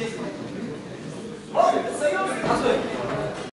statement.